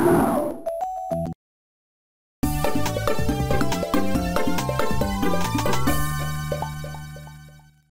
No!